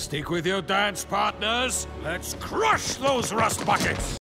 Stick with your dance partners. Let's crush those rust buckets.